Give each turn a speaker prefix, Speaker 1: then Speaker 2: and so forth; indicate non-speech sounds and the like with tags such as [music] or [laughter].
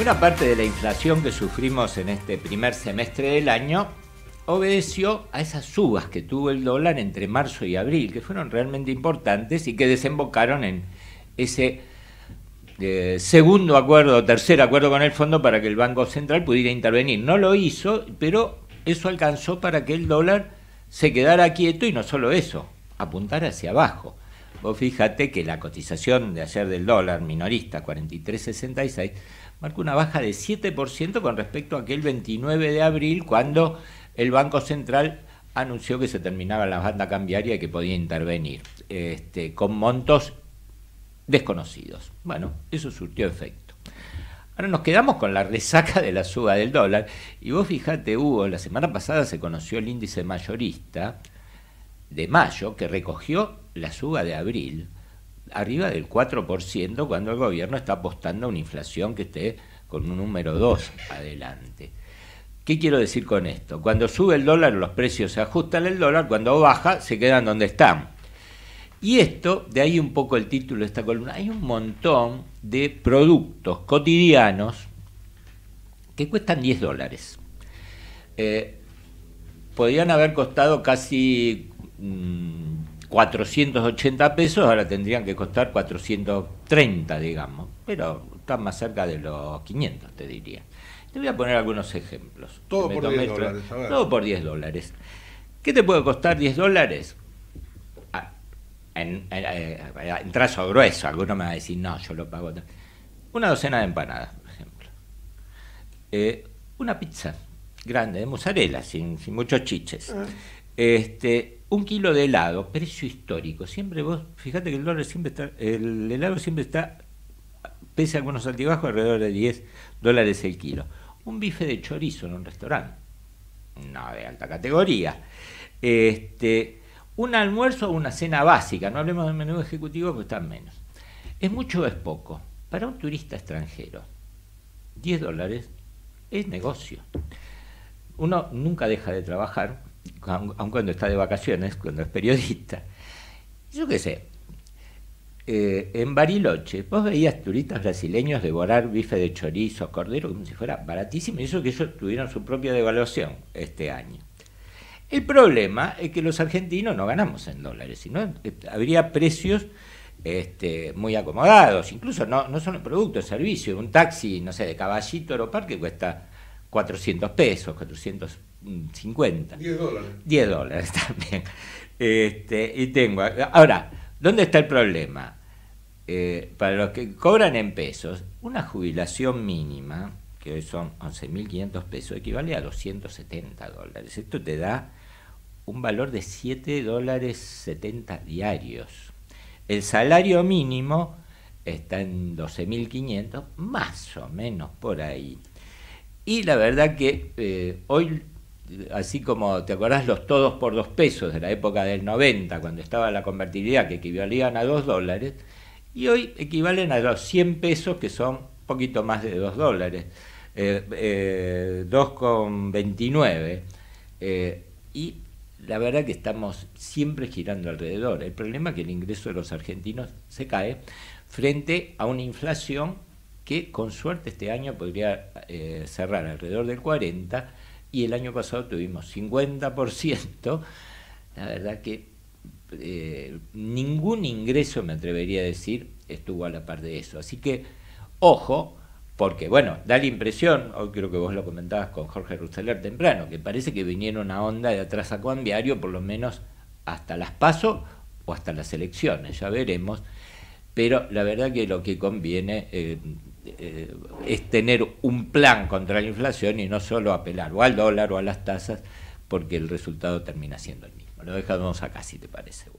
Speaker 1: Buena parte de la inflación que sufrimos en este primer semestre del año obedeció a esas subas que tuvo el dólar entre marzo y abril, que fueron realmente importantes y que desembocaron en ese eh, segundo acuerdo, tercer acuerdo con el fondo para que el Banco Central pudiera intervenir. No lo hizo, pero eso alcanzó para que el dólar se quedara quieto y no solo eso, apuntar hacia abajo. Vos fíjate que la cotización de ayer del dólar minorista, 43.66, marcó una baja de 7% con respecto a aquel 29 de abril, cuando el Banco Central anunció que se terminaba la banda cambiaria y que podía intervenir, este, con montos desconocidos. Bueno, eso surtió efecto. Ahora nos quedamos con la resaca de la suba del dólar. Y vos fijate, Hugo, la semana pasada se conoció el índice mayorista de mayo, que recogió la suba de abril, arriba del 4%, cuando el gobierno está apostando a una inflación que esté con un número 2 adelante. ¿Qué quiero decir con esto? Cuando sube el dólar, los precios se ajustan al dólar, cuando baja, se quedan donde están. Y esto, de ahí un poco el título de esta columna, hay un montón de productos cotidianos que cuestan 10 dólares. Eh, podrían haber costado casi 480 mm, pesos, ahora tendrían que costar 430, digamos, pero están más cerca de los 500, te diría. Te voy a poner algunos ejemplos.
Speaker 2: Todo por 10 dólares.
Speaker 1: Todo por 10 dólares. ¿Qué te puede costar 10 dólares? Ah, en, trazo grueso, alguno me va a decir, no, yo lo pago. Una docena de empanadas, por ejemplo. Eh, una pizza grande de mozzarella, sin, muchos chiches. Ah. Este, un kilo de helado, precio histórico. Siempre vos, fíjate que el dólar siempre está, el helado siempre está, pese a algunos altibajos, alrededor de 10 dólares el kilo un bife de chorizo en un restaurante, no de alta categoría, este, un almuerzo o una cena básica, no hablemos del menú ejecutivo que están menos. ¿Es mucho o es poco? Para un turista extranjero, 10 dólares es negocio. Uno nunca deja de trabajar, aun cuando está de vacaciones, cuando es periodista. Yo qué sé, eh, en Bariloche, vos veías turistas brasileños devorar bife de chorizo, cordero, como si fuera baratísimo, y eso que ellos tuvieron su propia devaluación este año. El problema es que los argentinos no ganamos en dólares, sino eh, habría precios este, muy acomodados, incluso no, no son productos, servicios. Un taxi, no sé, de caballito Aeroparque cuesta 400 pesos, 450.
Speaker 2: 10 dólares.
Speaker 1: 10 dólares [laughs] también. Este, y tengo, ahora, ¿dónde está el problema? Eh, para los que cobran en pesos, una jubilación mínima, que hoy son 11.500 pesos, equivale a 270 dólares. Esto te da un valor de 7 dólares 70 diarios. El salario mínimo está en 12.500, más o menos por ahí. Y la verdad que eh, hoy, así como te acordás los todos por dos pesos de la época del 90, cuando estaba la convertibilidad que equivalían a 2 dólares, y hoy equivalen a los 100 pesos, que son un poquito más de 2 dólares, eh, 2,29. Eh, eh, y la verdad que estamos siempre girando alrededor. El problema es que el ingreso de los argentinos se cae frente a una inflación que con suerte este año podría eh, cerrar alrededor del 40% y el año pasado tuvimos 50%. La verdad que eh, ningún ingreso, me atrevería a decir, estuvo a la par de eso. Así que, ojo, porque, bueno, da la impresión, hoy creo que vos lo comentabas con Jorge Rusteler temprano, que parece que vinieron una onda de atrás a cambiario, por lo menos hasta las pasos o hasta las elecciones, ya veremos. Pero la verdad que lo que conviene eh, eh, es tener un plan contra la inflación y no solo apelar o al dólar o a las tasas, porque el resultado termina siendo el mismo. Lo dejamos acá, si te parece.